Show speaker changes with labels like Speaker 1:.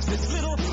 Speaker 1: things this little